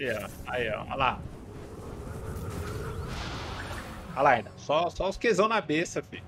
Aí, ó. Aí, ó. Olha lá. Olha lá ainda. Só, só os quezão na beça, filho.